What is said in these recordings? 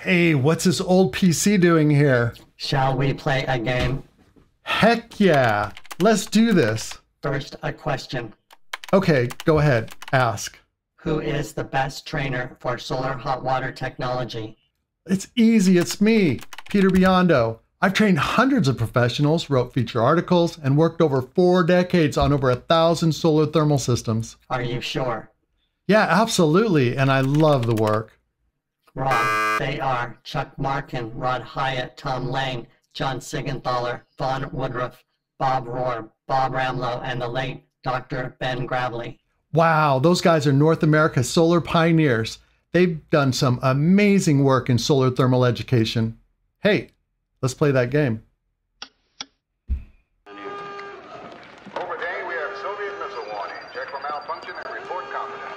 Hey, what's this old PC doing here? Shall we play a game? Heck yeah! Let's do this. First, a question. Okay, go ahead. Ask. Who is the best trainer for solar hot water technology? It's easy, it's me, Peter Biondo. I've trained hundreds of professionals, wrote feature articles, and worked over four decades on over a thousand solar thermal systems. Are you sure? Yeah, absolutely, and I love the work. Wrong. They are Chuck Marken, Rod Hyatt, Tom Lang, John Siegenthaler, Vaughan Woodruff, Bob Rohr, Bob Ramlow, and the late Dr. Ben Gravely. Wow, those guys are North America's solar pioneers. They've done some amazing work in solar thermal education. Hey, let's play that game. Overday, we have Soviet missile warning. Check for malfunction and report competent.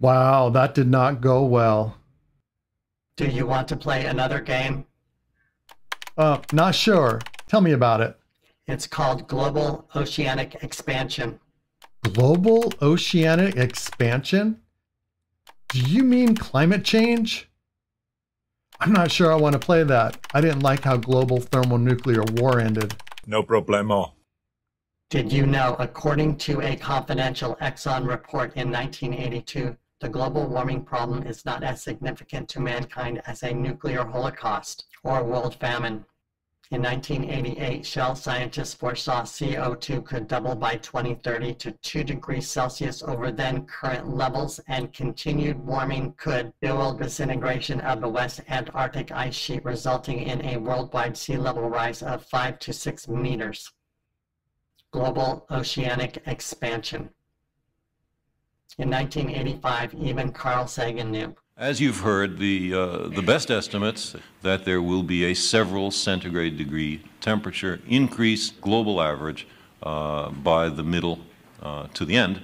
Wow, that did not go well. Do you want to play another game? Uh, not sure. Tell me about it. It's called Global Oceanic Expansion. Global oceanic expansion? Do you mean climate change? I'm not sure I want to play that. I didn't like how global thermonuclear war ended. No problemo. Did you know, according to a confidential Exxon report in 1982, the global warming problem is not as significant to mankind as a nuclear holocaust or world famine? In 1988, Shell scientists foresaw CO2 could double by 2030 to 2 degrees Celsius over then current levels, and continued warming could fuel disintegration of the West Antarctic ice sheet, resulting in a worldwide sea level rise of 5 to 6 meters. Global oceanic expansion. In 1985, even Carl Sagan knew. As you've heard, the, uh, the best estimates that there will be a several centigrade degree temperature increase global average uh, by the middle uh, to the end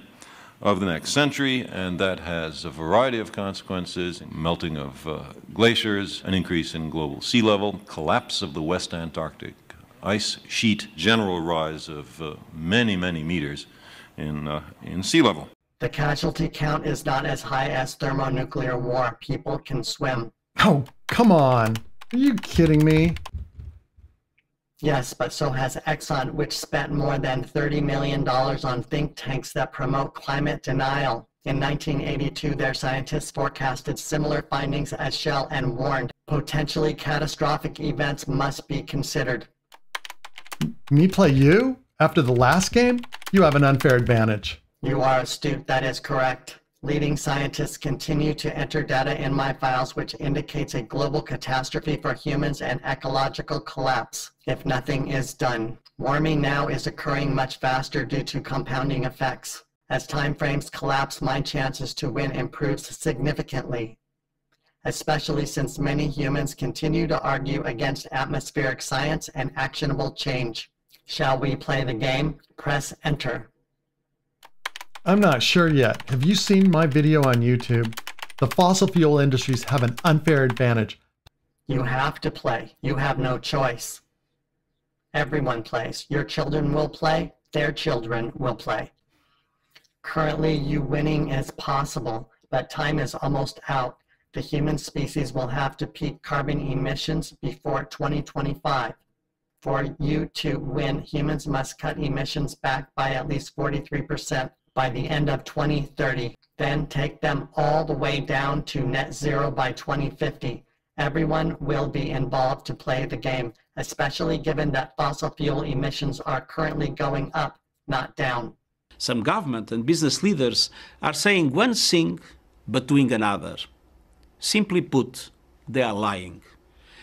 of the next century, and that has a variety of consequences, melting of uh, glaciers, an increase in global sea level, collapse of the West Antarctic ice sheet, general rise of uh, many, many meters in, uh, in sea level. The casualty count is not as high as thermonuclear war. People can swim. Oh, come on. Are you kidding me? Yes, but so has Exxon, which spent more than $30 million on think tanks that promote climate denial. In 1982, their scientists forecasted similar findings as Shell and warned potentially catastrophic events must be considered. Me play you? After the last game? You have an unfair advantage. You are astute, that is correct. Leading scientists continue to enter data in my files which indicates a global catastrophe for humans and ecological collapse if nothing is done. Warming now is occurring much faster due to compounding effects. As time frames collapse, my chances to win improves significantly, especially since many humans continue to argue against atmospheric science and actionable change. Shall we play the game? Press enter. I'm not sure yet. Have you seen my video on YouTube? The fossil fuel industries have an unfair advantage. You have to play. You have no choice. Everyone plays. Your children will play. Their children will play. Currently, you winning is possible, but time is almost out. The human species will have to peak carbon emissions before 2025. For you to win, humans must cut emissions back by at least 43% by the end of 2030, then take them all the way down to net zero by 2050. Everyone will be involved to play the game, especially given that fossil fuel emissions are currently going up, not down. Some government and business leaders are saying one thing but doing another. Simply put, they are lying.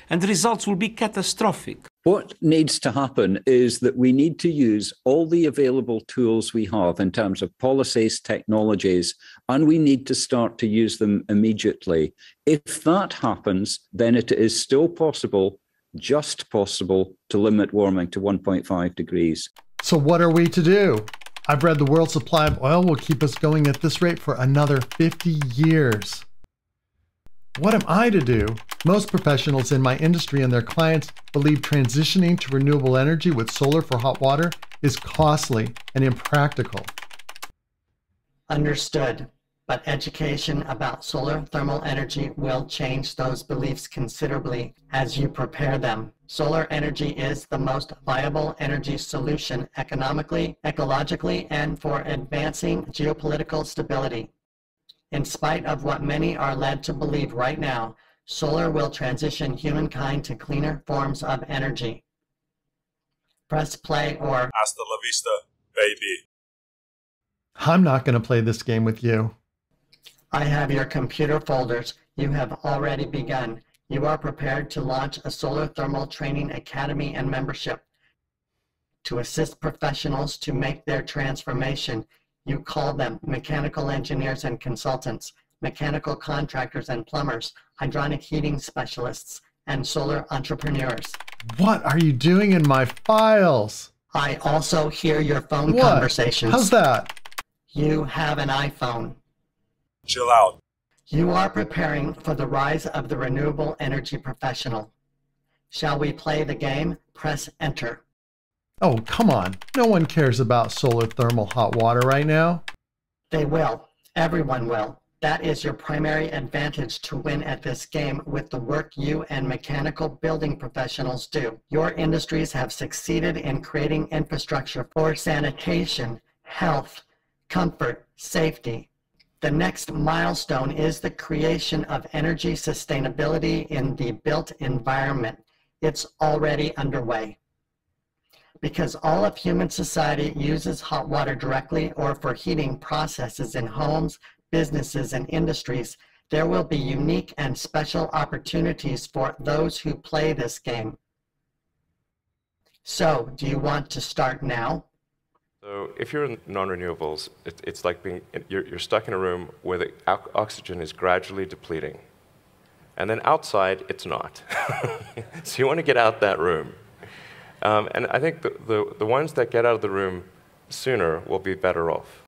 And the results will be catastrophic. What needs to happen is that we need to use all the available tools we have in terms of policies, technologies, and we need to start to use them immediately. If that happens, then it is still possible, just possible, to limit warming to 1.5 degrees. So, what are we to do? I've read the world supply of oil will keep us going at this rate for another 50 years. What am I to do? Most professionals in my industry and their clients believe transitioning to renewable energy with solar for hot water is costly and impractical. Understood. But education about solar thermal energy will change those beliefs considerably as you prepare them. Solar energy is the most viable energy solution economically, ecologically, and for advancing geopolitical stability. In spite of what many are led to believe right now, solar will transition humankind to cleaner forms of energy. Press play or Hasta la vista, baby. I'm not going to play this game with you. I have your computer folders. You have already begun. You are prepared to launch a solar thermal training academy and membership. To assist professionals to make their transformation, you call them mechanical engineers and consultants, mechanical contractors and plumbers, hydronic heating specialists, and solar entrepreneurs. What are you doing in my files? I also hear your phone What? conversations. How's that? You have an iPhone. Chill out. You are preparing for the rise of the renewable energy professional. Shall we play the game? Press enter. Oh, come on. No one cares about solar thermal hot water right now. They will. Everyone will. That is your primary advantage to win at this game with the work you and mechanical building professionals do. Your industries have succeeded in creating infrastructure for sanitation, health, comfort, safety. The next milestone is the creation of energy sustainability in the built environment. It's already underway. Because all of human society uses hot water directly or for heating processes in homes, businesses, and industries, there will be unique and special opportunities for those who play this game. So, do you want to start now? So if you're in non-renewables, it, it's like being you're, you're stuck in a room where the oxygen is gradually depleting, and then outside it's not. so you want to get out that room, um, and I think the, the the ones that get out of the room sooner will be better off.